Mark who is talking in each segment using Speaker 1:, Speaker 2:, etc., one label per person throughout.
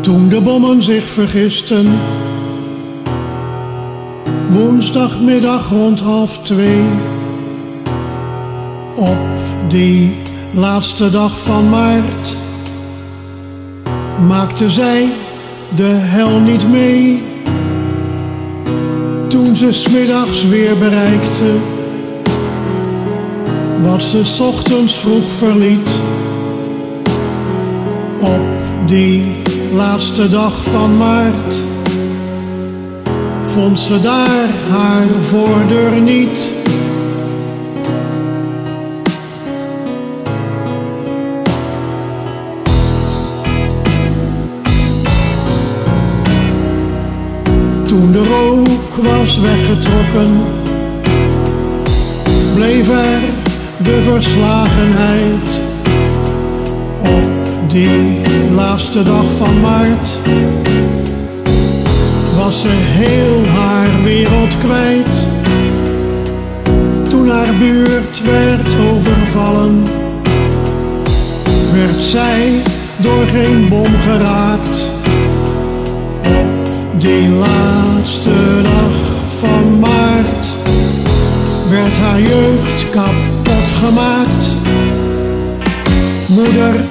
Speaker 1: Toen de bommen zich vergisten, woensdagmiddag rond half twee, op die laatste dag van maart, maakte zij de hel niet mee. Toen ze smiddags weer bereikte, wat ze ochtends vroeg verliet, op die laatste dag van maart vond ze daar haar voordeur niet. Toen de rook was weggetrokken, bleef er de verslagenheid die laatste dag van maart was ze heel haar wereld kwijt. Toen haar buurt werd overvallen, werd zij door geen bom geraakt. Op die laatste dag van maart werd haar jeugd kapot gemaakt. Moeder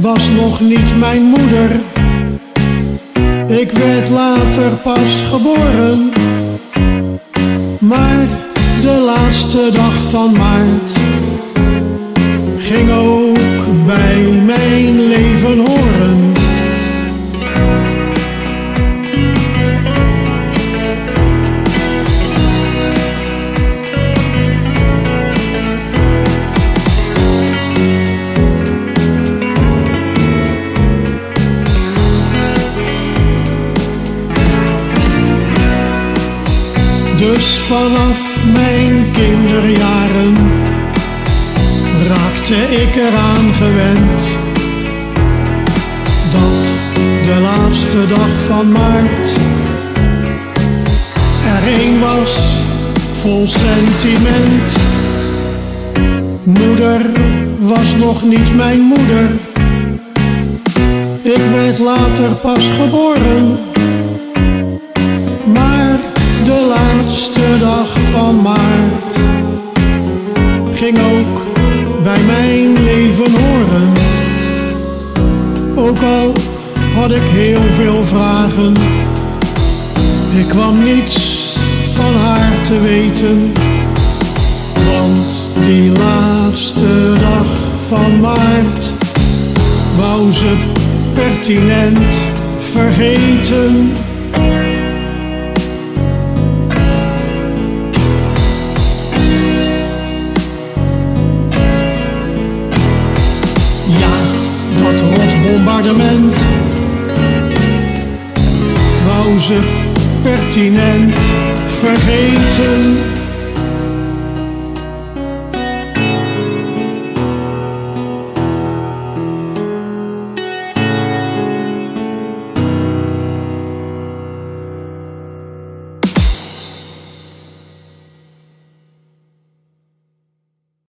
Speaker 1: was nog niet mijn moeder. Ik werd later pas geboren. Maar de laatste dag van maart ging ook bij mijn leven horen. Dus vanaf mijn kinderjaren raakte ik eraan gewend dat de laatste dag van maart er een was vol sentiment. Moeder was nog niet mijn moeder, ik werd later pas geboren. Ook al had ik heel veel vragen, ik kwam niets van haar te weten. Want die laatste dag van maart wou ze pertinent vergeten. Rotbombardement wou pertinent vergeten.